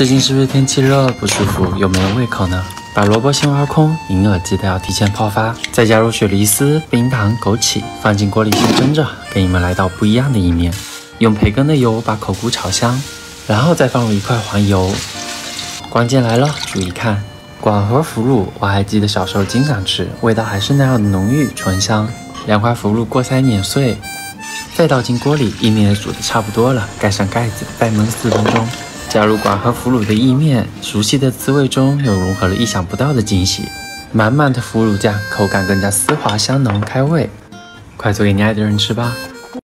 最近是不是天气热不舒服，又没有胃口呢？把萝卜先挖空，银耳记得要提前泡发，再加入雪梨丝、冰糖、枸杞，放进锅里先蒸着，给你们来道不一样的意面。用培根的油把口菇炒香，然后再放入一块黄油。关键来了，注意看，广和腐乳，我还记得小时候经常吃，味道还是那样的浓郁醇香。两块腐乳过筛碾碎，再倒进锅里，意面煮的差不多了，盖上盖子，再焖四分钟。加入寡和腐乳的意面，熟悉的滋味中又融合了意想不到的惊喜。满满的腐乳酱，口感更加丝滑香浓开胃。快做给你爱的人吃吧！